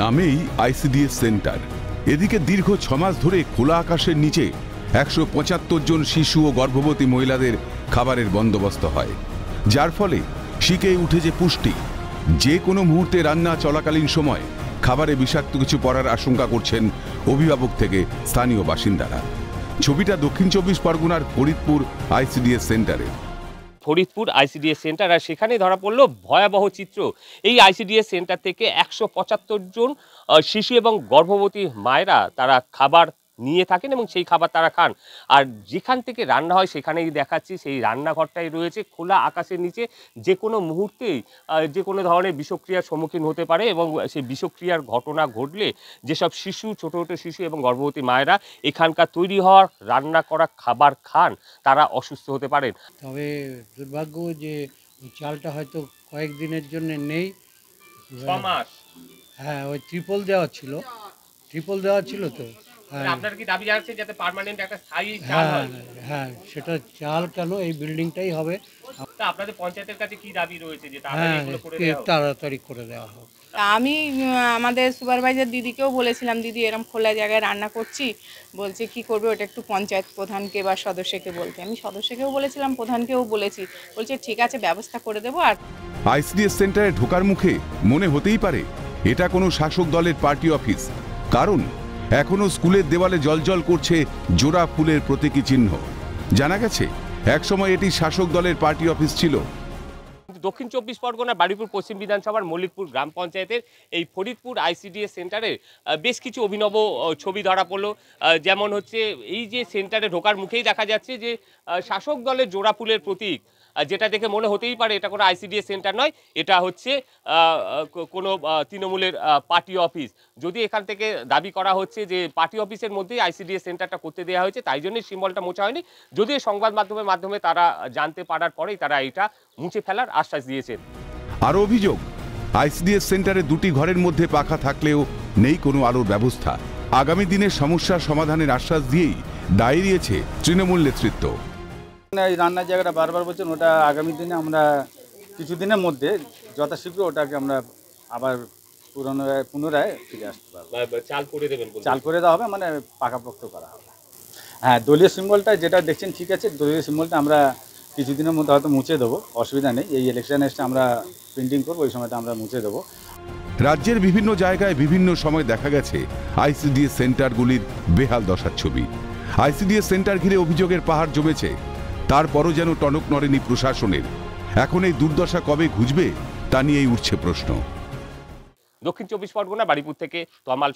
নামেই ICDS centre. এদিকে দীর্ঘ ছমাস ধরে খোলা আকাশের নিচে একশো পঁচাত্তর জন শিশু ও গর্ভবতী মহিলাদের খাবারের বন্দোবস্ত হয়। যার ফলে শিকে উঠেছে পুষ্টি, যে কোনো মুহূর্তে রান্না চলাকালীন সময় খাবারে বিষাক্ত কিছু পড়ার আশঙ্কা করছেন অভিভাবক থেকে স্থানীয় বাসিন্দারা। ছবিটা দক্ষিণ চব্বিশ পরগনার ফরিদপুর আইসিডিএস সেন্টারে ফরিদপুর আইসিডিএস সেন্টার, আর সেখানে ধরা পড়ল ভয়াবহ চিত্র। এই আইসিডিএস সেন্টার থেকে একশো পঁচাত্তর জন শিশু এবং গর্ভবতী মায়েরা তারা খাবার নিয়ে থাকেন এবং সেই খাবার তারা খান। আর যেখান থেকে রান্না হয় সেখানেই দেখাচ্ছি সেই রান্নাঘরটাই রয়েছে খোলা আকাশের নিচে। যে কোনো মুহূর্তেই যে কোনো ধরনের বিষক্রিয়ার সম্মুখীন হতে পারে এবং সেই বিষক্রিয়ার ঘটনা ঘটলে যেসব শিশু ছোট ছোট শিশু এবং গর্ভবতী মায়েরা এখানকার তৈরি হওয়ার রান্না করা খাবার খান তারা অসুস্থ হতে পারেন। তবে দুর্ভাগ্য যে চালটা হয়তো কয়েকদিনের জন্য নেই। হ্যাঁ ওই ট্রিপল দেওয়া ছিল। ট্রিপল দেওয়া ছিল তো। আপনার কি দাবি জানাচ্ছে যাতে পার্মানেন্ট একটা স্থায়ী চাল হ্যাঁ? হয় হ্যাঁ সেটা চাল কেন এই বিল্ডিংটাই হবে? তা আপনাদের পঞ্চায়েতের কাছে কি দাবি রয়েছে যে তাড়াতাড়ি হ্যাঁ এগুলো করে দেওয়া হোক? তাড়াতাড়ি করে দেওয়া হোক। আমি উম, আমাদের সুপারভাইজার দিদিকেও বলেছিলাম দিদি এরকম খোলা জায়গায় রান্না করছি। বলছে কি করবে? ওটা একটু পঞ্চায়েত প্রধানকে বা সদস্যকে বলতে। আমি সদস্যকেও বলেছিলাম প্রধানকেও বলেছি। বলছে ঠিক আছে ব্যবস্থা করে দেবো আর আইসিডিএস সেন্টারে ঢোকার মুখে মনে হতেই পারে এটা কোনো শাসক দলের পার্টি অফিস। কারণ এখনও স্কুলের দেওয়ালে জলজল করছে জোড়া ফুলের প্রতীকী চিহ্ন। জানা গেছে, একসময় এটি শাসক দলের পার্টি অফিস ছিল। দক্ষিণ চব্বিশ পরগনা বাড়িপুর পশ্চিম বিধানসভার মল্লিকপুর গ্রাম পঞ্চায়েতের এই ফরিদপুর আইসিডিএস সেন্টারে আহ, বেশ কিছু অভিনব ছবি ধরা পড়ল। যেমন হচ্ছে এই যে সেন্টারে ঢোকার মুখেই দেখা যাচ্ছে যে শাসক দলের জোড়া ফুলের প্রতীক যেটা দেখে মনে হতেই পারে এটা কোনো আইসিডিএস সেন্টার নয় এটা হচ্ছে কোনো তৃণমূলের পার্টি অফিস। যদি এখান থেকে দাবি করা হচ্ছে যে পার্টি অফিসের মধ্যেই আইসিডিএস সেন্টারটা করতে দেওয়া হয়েছে তাই জন্যই সিম্বলটা মোছা হয়নি। যদিও সংবাদ মাধ্যমের মাধ্যমে তারা জানতে পারার পরেই তারা এটা মুছে ফেলার আশ্বাস দিয়েছেন। আরও অভিযোগ আইসিডিএস সেন্টারে দুটি ঘরের মধ্যে পাখা থাকলেও নেই কোনো আলোর ব্যবস্থা। আগামী দিনের সমস্যার সমাধানের আশ্বাস দিয়েই দায় দিয়েছে তৃণমূল নেতৃত্ব। এই রান্নার জায়গাটা বারবার বলছেন ওটা আগামী দিনে আমরা কিছুদিনের মধ্যে যথাশীঘ্র ওটাকে আমরা আবার পুনরায় পুনরায় ফিরে আসতে পারব। চাল করে দেবেন চাল করে দেওয়া হবে মানে পাকাপোক্ত করা হবে। হ্যাঁ দলীয় সিম্বলটা যেটা দেখছেন ঠিক আছে দলীয় সিম্বলটা আমরা কিছুদিনের মধ্যে হয়তো মুছে দেবো অসুবিধা নেই। এই ইলেকশন এসে আমরা প্রিন্টিং করব ওই সময়টা আমরা মুছে দেবো। রাজ্যের বিভিন্ন জায়গায় বিভিন্ন সময় দেখা গেছে আইসিডিএস সেন্টারগুলির বেহাল দশার ছবি। আইসিডিএস সেন্টার ঘিরে অভিযোগের পাহাড় জমেছে। তারপরও যেন টনক নড়েনি প্রশাসনের। এখন এই দুর্দশা কবে ঘুজবে তা নিয়েই উঠছে প্রশ্ন। দক্ষিণ চব্বিশ পরগনা বাড়িপুর থেকে তমাল